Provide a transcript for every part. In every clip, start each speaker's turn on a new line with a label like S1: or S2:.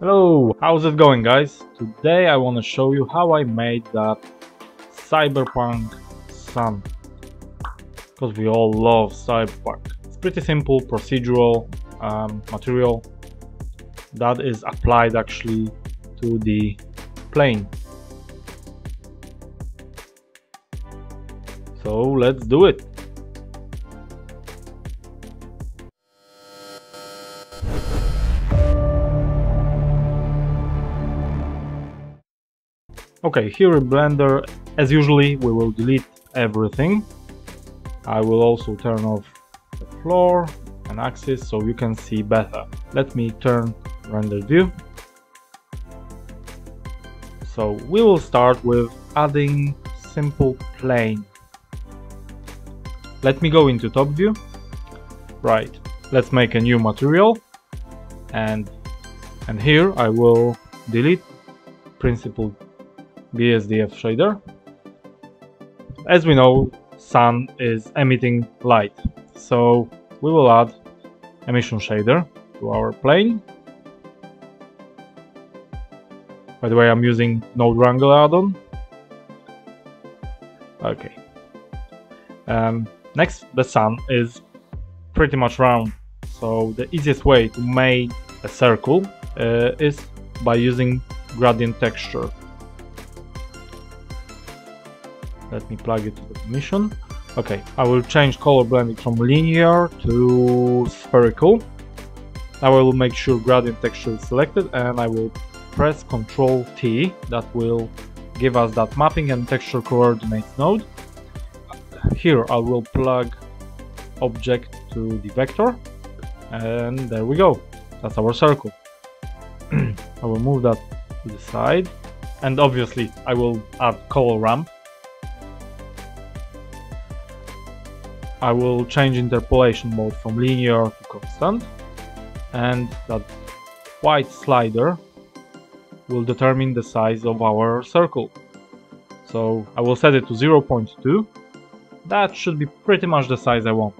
S1: Hello, how's it going guys? Today I want to show you how I made that cyberpunk sun. Because we all love cyberpunk. It's pretty simple procedural um, material that is applied actually to the plane. So let's do it. Okay, here in Blender, as usually, we will delete everything. I will also turn off the floor and axis so you can see better. Let me turn render view. So we will start with adding simple plane. Let me go into top view. Right, let's make a new material and and here I will delete principled BSDF shader. As we know, sun is emitting light, so we will add emission shader to our plane. By the way, I'm using Node Wrangler add-on. Okay. Um, next, the sun is pretty much round, so the easiest way to make a circle uh, is by using gradient texture. Let me plug it to the emission. Okay, I will change color blending from linear to spherical. I will make sure gradient texture is selected and I will press Ctrl T that will give us that mapping and texture coordinates node. Here I will plug object to the vector and there we go. That's our circle. I will move that to the side and obviously I will add color ramp I will change interpolation mode from linear to constant and that white slider will determine the size of our circle. So I will set it to 0.2. That should be pretty much the size I want.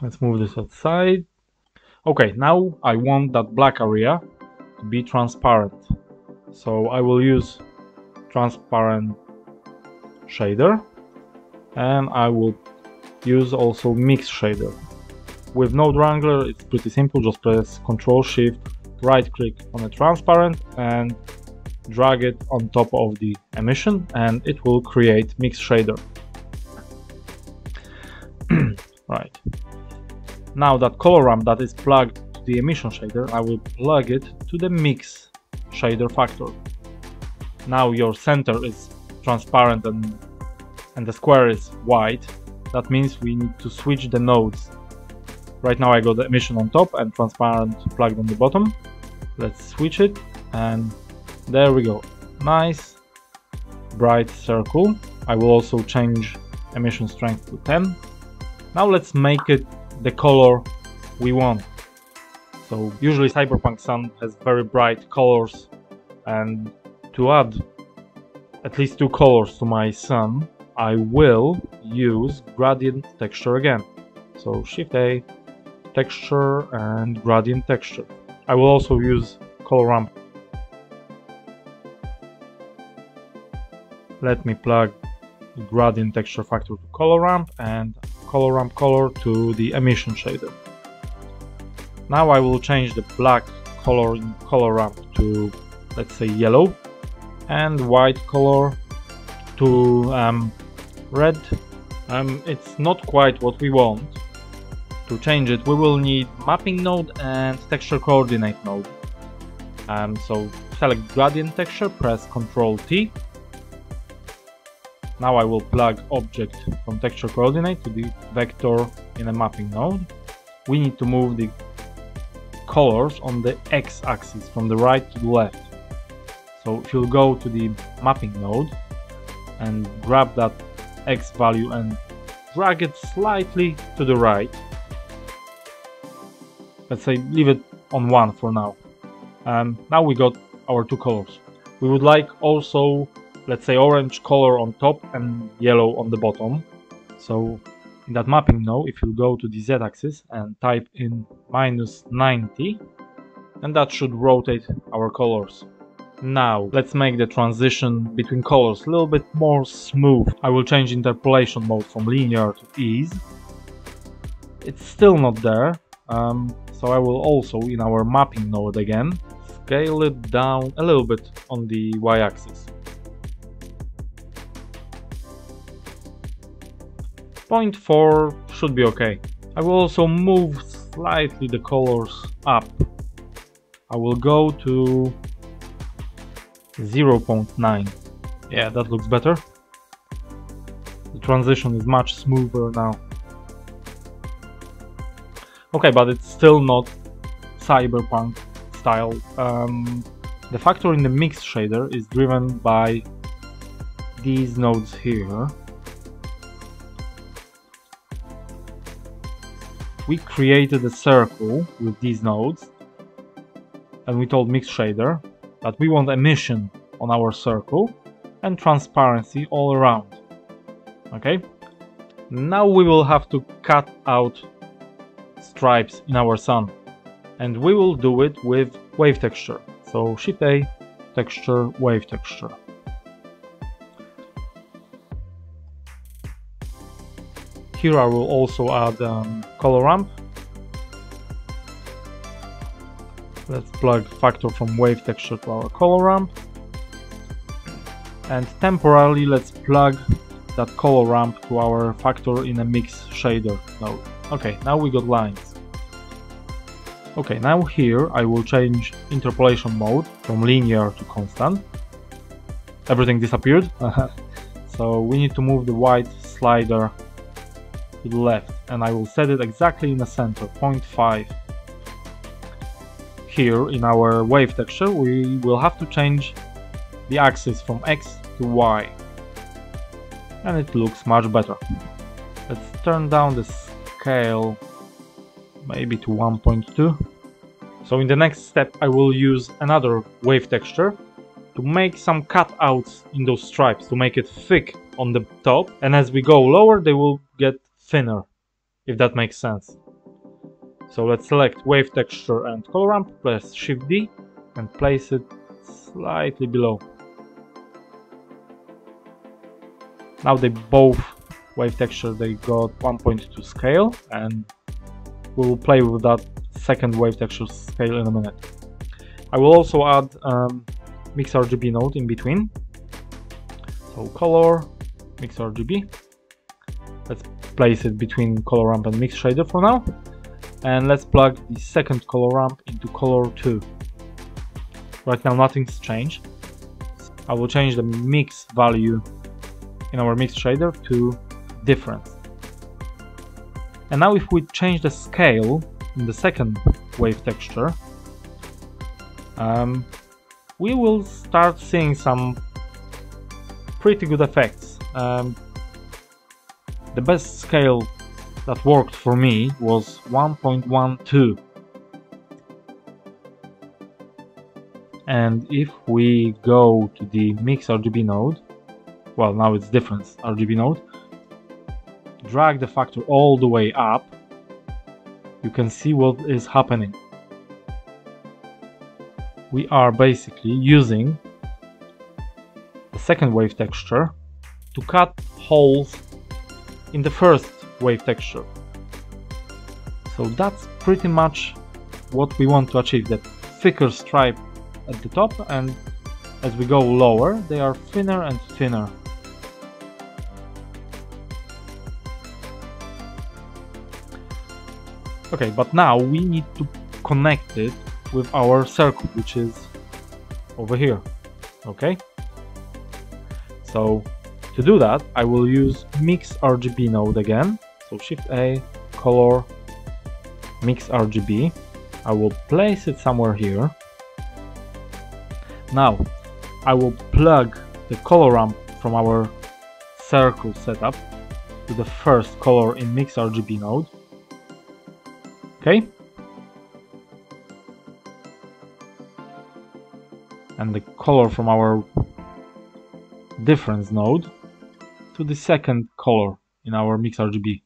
S1: Let's move this outside. Okay, now I want that black area to be transparent. So I will use transparent shader and I will use also mix shader. With Node Wrangler it's pretty simple, just press Ctrl Shift, right click on a transparent and drag it on top of the emission and it will create mix shader. right. Now that color ramp that is plugged to the emission shader, I will plug it to the mix shader factor. Now your center is transparent and and the square is white, that means we need to switch the nodes. Right now I got the emission on top and transparent plugged on the bottom. Let's switch it and there we go. Nice bright circle. I will also change emission strength to 10. Now let's make it the color we want. So usually Cyberpunk Sun has very bright colors and to add at least two colors to my sun I will use gradient texture again. So Shift A, texture and gradient texture. I will also use color ramp. Let me plug gradient texture factor to color ramp and color ramp color to the emission shader. Now I will change the black color in color ramp to let's say yellow and white color to um, red. Um, it's not quite what we want. To change it we will need mapping node and texture coordinate node. Um, so select gradient texture, press Ctrl T. Now I will plug object from texture coordinate to the vector in a mapping node. We need to move the colors on the x-axis from the right to the left. So if you go to the mapping node and grab that x value and drag it slightly to the right. Let's say leave it on 1 for now. Um, now we got our two colors. We would like also, let's say orange color on top and yellow on the bottom. So in that mapping now, if you go to the z-axis and type in minus 90, and that should rotate our colors. Now, let's make the transition between colors a little bit more smooth. I will change interpolation mode from linear to ease. It's still not there, um, so I will also, in our mapping node again, scale it down a little bit on the y-axis. Point 4 should be okay. I will also move slightly the colors up. I will go to 0.9. Yeah, that looks better. The transition is much smoother now. Okay, but it's still not cyberpunk style. Um, the factor in the mix shader is driven by these nodes here. We created a circle with these nodes and we told mix shader that we want emission on our circle and transparency all around. Okay? Now we will have to cut out stripes in our sun and we will do it with wave texture. So Shift A, texture, wave texture. Here I will also add um, color ramp Let's plug factor from wave texture to our color ramp. And temporarily let's plug that color ramp to our factor in a mix shader node. Okay, now we got lines. Okay, now here I will change interpolation mode from linear to constant. Everything disappeared. so we need to move the white slider to the left and I will set it exactly in the center, 0.5 here in our wave texture we will have to change the axis from X to Y and it looks much better. Let's turn down the scale maybe to 1.2. So in the next step I will use another wave texture to make some cutouts in those stripes to make it thick on the top and as we go lower they will get thinner if that makes sense. So let's select wave texture and color ramp, press Shift D and place it slightly below. Now they both wave texture they got 1.2 scale and we will play with that second wave texture scale in a minute. I will also add um, mix RGB node in between. So color, mix RGB. Let's place it between color ramp and mix shader for now and let's plug the second color ramp into color 2 right now nothing's changed. I will change the mix value in our mix shader to difference and now if we change the scale in the second wave texture um, we will start seeing some pretty good effects. Um, the best scale that worked for me was 1.12 and if we go to the mix RGB node well now it's difference RGB node drag the factor all the way up you can see what is happening. We are basically using the second wave texture to cut holes in the first wave texture. So that's pretty much what we want to achieve, that thicker stripe at the top and as we go lower they are thinner and thinner. Okay, but now we need to connect it with our circle, which is over here, okay? So to do that, I will use Mix RGB node again so Shift A, color, mix RGB. I will place it somewhere here. Now, I will plug the color ramp from our circle setup to the first color in mix RGB node. Okay. And the color from our difference node to the second color in our mix RGB.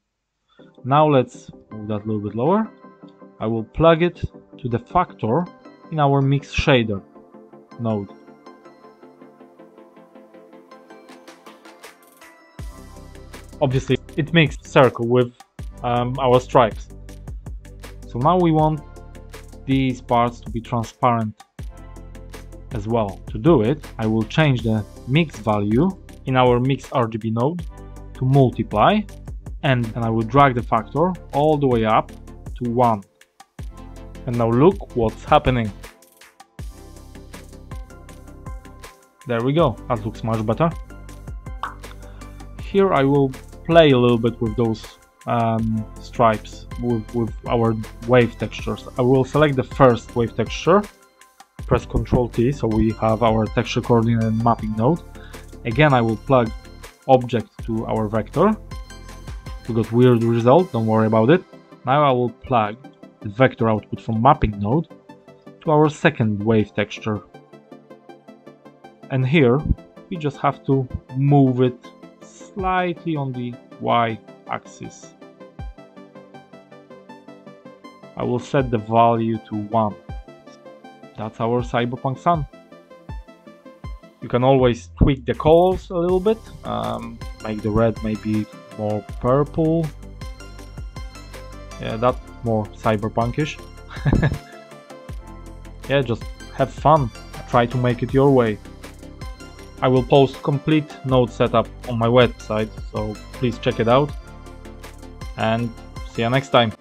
S1: Now let's move that a little bit lower. I will plug it to the factor in our mix shader node. Obviously, it makes circle with um, our stripes. So now we want these parts to be transparent as well. To do it, I will change the mix value in our mix RGB node to multiply and, and I will drag the factor all the way up to 1. And now look what's happening. There we go, that looks much better. Here I will play a little bit with those um, stripes with, with our wave textures. I will select the first wave texture, press Ctrl T so we have our texture coordinate mapping node. Again I will plug object to our vector. We got weird result, don't worry about it. Now I will plug the vector output from mapping node to our second wave texture. And here we just have to move it slightly on the y axis. I will set the value to 1. That's our Cyberpunk Sun. You can always tweak the colors a little bit, um, make the red maybe more purple. Yeah, that's more cyberpunkish. yeah, just have fun, try to make it your way. I will post complete node setup on my website, so please check it out. And see you next time.